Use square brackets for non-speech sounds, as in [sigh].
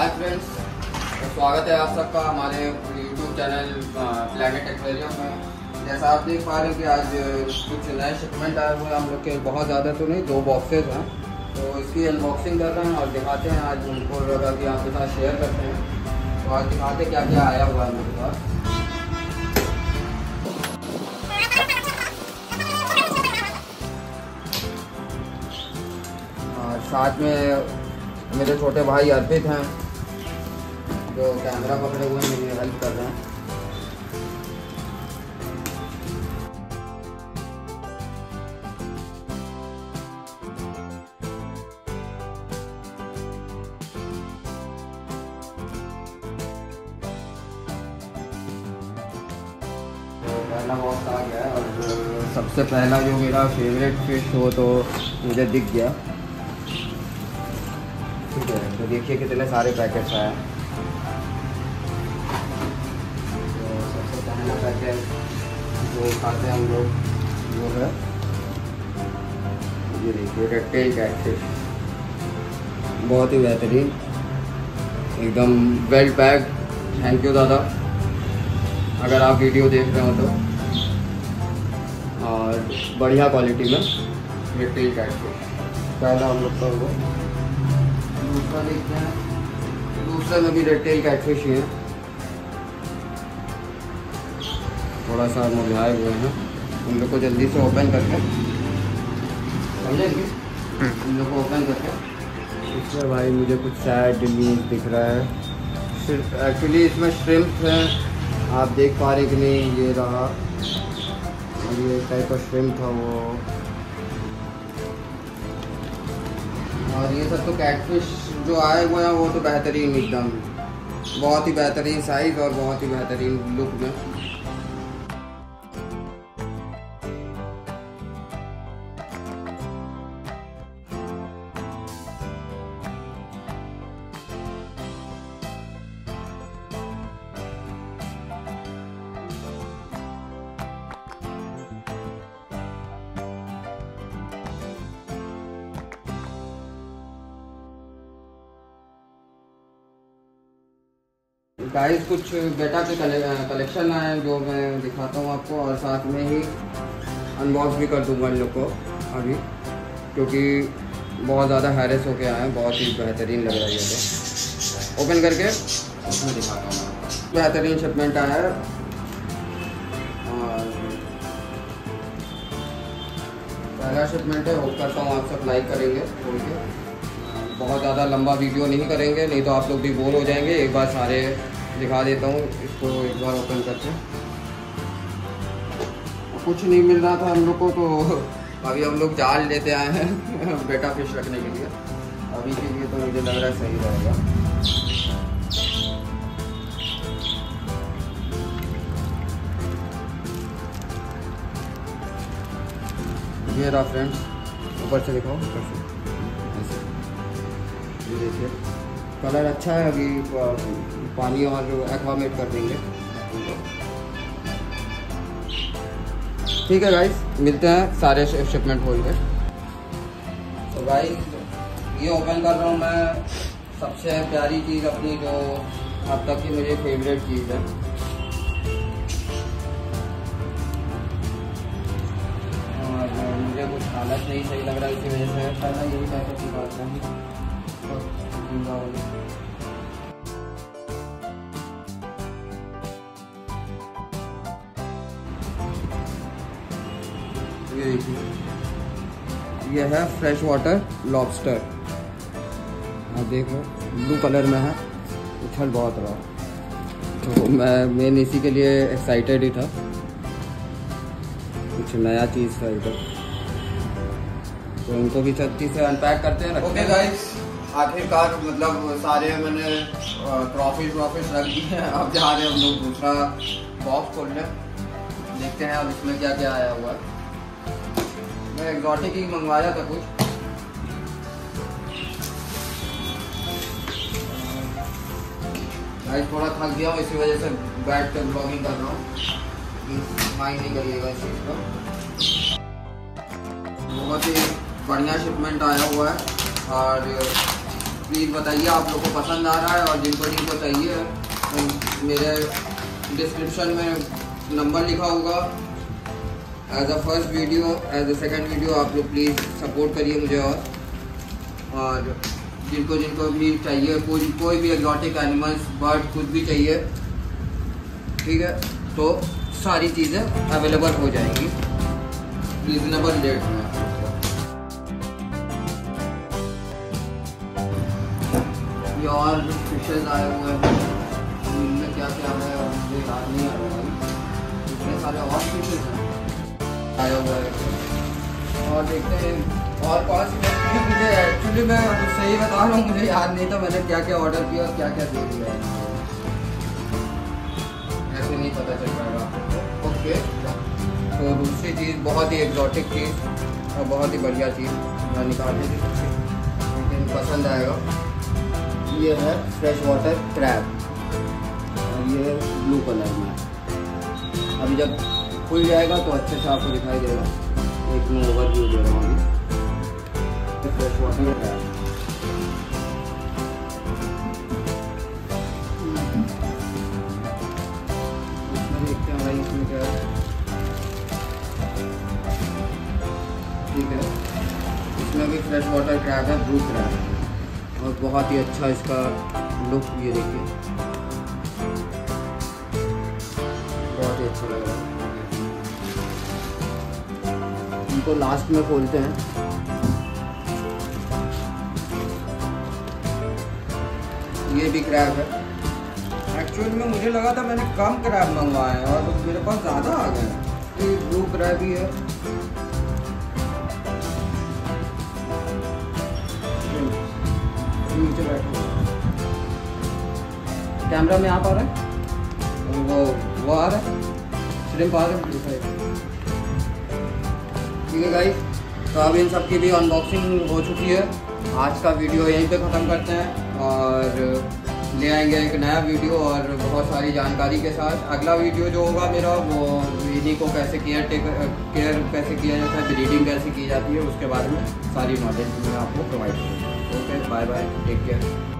Hi friends तो स्वागत है आप सबका हमारे यूट्यूब चैनल प्लानट एक्वेरियम में। जैसा आप देख पा रहे हैं कि आज कुछ नए शिपमेंट आए हुए हैं हम लोग के। बहुत ज़्यादा तो नहीं, दो बॉक्सेज हैं। तो इसकी अनबॉक्सिंग कर रहे हैं और दिखाते हैं आज उनको लगा कि आपके साथ शेयर करते हैं। तो आज दिखाते क्या क्या आया हुआ है मेरे पास। साथ में मेरे छोटे भाई अर्पित हैं। जो कैमरा पकड़े हुए हैं मेरी हेल्प कर रहे हैं। पहला आ गया है, और सबसे पहला जो मेरा फेवरेट फ़िश हो तो मुझे दिख गया। ठीक है तो देखिए कितने सारे पैकेट्स आए। हैं सबसे पहला पैकेट जो खाते हैं हम लोग वो है ये देखिए रेटेल कैटफिश बहुत ही बेहतरीन। एकदम वेल पैक थैंक यू दादा अगर आप वीडियो देख रहे हो तो और बढ़िया क्वालिटी में रिटेल कैटफिश। पहला हम लोग का हुआ दूसरा देखते हैं दूसरे में भी रिटेल कैटफिश ही है। थोड़ा सा मुरझाए हुए हैं। उन लोग को जल्दी से ओपन करके समझेंगे इन लोग को ओपन करके। इसमें भाई मुझे कुछ सैड न्यूज़ दिख रहा है। सिर्फ़ एक्चुअली इसमें श्रिम्प है। आप देख पा रहे कि नहीं ये रहा। और ये टाइप का श्रिम्प था वो। और ये सब तो कैटफिश जो आए हुए हैं वो तो बेहतरीन एकदम। बहुत ही बेहतरीन साइज़ और बहुत ही बेहतरीन लुक में। गाइस कुछ बेटा के कलेक्शन आए जो मैं दिखाता हूँ आपको और साथ में ही अनबॉक्स भी कर दूँगा इन लोग को अभी, क्योंकि बहुत ज़्यादा हैरेस होके आए हैं, बहुत ही बेहतरीन लग रहा है ये तो। ओपन करके उसमें दिखाता हूँ बेहतरीन शिपमेंट आया है। पहला शिपमेंट है होप करता हूँ आप सब लाइक करेंगे के। बहुत ज़्यादा लंबा वीडियो नहीं करेंगे, नहीं तो आप लोग भी बोर हो जाएँगे, एक बार सारे दिखा देता हूँ, इसको एक बार ओपन करके कुछ नहीं मिल रहा था हम लोग को तो [laughs] अभी हम लोग जाल लेते आए हैं [laughs] बेटा फ़िश रखने के लिए। अभी के लिए तो मुझे लग रहा है सही रहेगा। ये रहा फ्रेंड्स ऊपर से दिखाओ, ऊपर से। ऐसे। ये देखिए। कलर अच्छा है, अभी पानी और एक्वामेट कर देंगे। ठीक है गाइस मिलते हैं, सारे शिपमेंट खोल के। तो गाइस ये ओपन कर रहा हूँ मैं। सबसे प्यारी चीज़ अपनी जो अब तक की मुझे फेवरेट चीज़ है। मुझे कुछ हालत नहीं सही लग रहा है इसी वजह से। पहला यही पैकेट की बात है ये देखिए। ये है फ्रेश वाटर लॉबस्टर आप देख लो ब्लू कलर में है। उछल बहुत रहा। तो मैं मेन इसी के लिए एक्साइटेड ही था। कुछ नया चीज़ था इधर। तो उनको भी छत्ती से अनपैक करते हैं ओके गाइस आखिरकार मतलब सारे मैंने ट्रॉफीज व्रॉफीज रख दी हैं। अब जा रहे हैं हम लोग दूसरा बॉक्स खोलने। देखते हैं अब इसमें क्या क्या आया हुआ है। मैं एग्जॉटिक ही मंगवाया था कुछ। आज थोड़ा थक गया हूँ, इसी वजह से बैठ कर ब्लॉगिंग कर रहा हूँ। माइंड नहीं करिएगा इस चीज़ का बहुत ही बढ़िया शिपमेंट आया हुआ है। और प्लीज़ बताइए, आप लोग को पसंद आ रहा है और जिनको जिनको चाहिए। तो मेरे डिस्क्रिप्शन में नंबर लिखा होगा। As a first video as a second video आप लोग प्लीज़ सपोर्ट करिए मुझे और। और जिनको जिनको भी चाहिए कोई कोई भी एग्जॉटिक एनिमल्स बर्ड कुछ भी चाहिए, ठीक है तो सारी चीज़ें अवेलेबल हो जाएँगी। रीजनेबल रेट में। ये जो फिशेज आए हुए हैं इनमें क्या क्या है मुझे याद नहीं आ रहा है इतने सारे और फिशेज हैं। हैं। और देखते हैं, और कौन सी मुझे एक्चुअली मैं सही बता रहा हूँ, मुझे याद नहीं था मैंने क्या क्या ऑर्डर किया और क्या क्या दे दिया है। ऐसे नहीं पता चल पाएगा ओके। तो दूसरी चीज़, बहुत ही एग्जॉटिक चीज़ और बहुत ही बढ़िया चीज़। निकाल दी लेकिन पसंद आएगा। ये है फ्रेश वाटर क्रैप और ये ब्लू कलर में. अभी जब खुल जाएगा तो अच्छे से आपको दिखाई देगा. एक मैं ओवरव्यू दे रहा हूँ अभी. फ्रेश वाटर क्रैब ठीक है. इसमें भी फ्रेश वाटर क्रैब है ब्लू क्रैब और बहुत ही अच्छा इसका लुक ये देखिए। बहुत ही अच्छा लग रहा है। इनको लास्ट में खोलते हैं। ये भी क्रैब है। एक्चुअल में मुझे लगा था मैंने कम क्रैब मंगवाए हैं और मेरे पास ज़्यादा आ गए ये ब्लू क्रैब ही है। नीचे बैठो कैमरा में आप आ रहा है? वो वो आ रहा है। श्रिम्प आ रहा है ठीक है गाइस तो अब इन सब की भी अनबॉक्सिंग हो चुकी है। आज का वीडियो यहीं पे ख़त्म करते हैं और ले आएँगे एक नया वीडियो और बहुत सारी जानकारी के साथ। अगला वीडियो जो होगा मेरा वो इन्हीं को कैसे केयर टेक केयर कैसे किया जाता है ब्रीडिंग कैसे की जाती है उसके बारे में सारी नॉलेज मैं आपको प्रोवाइड करूँगा। Okay bye bye take care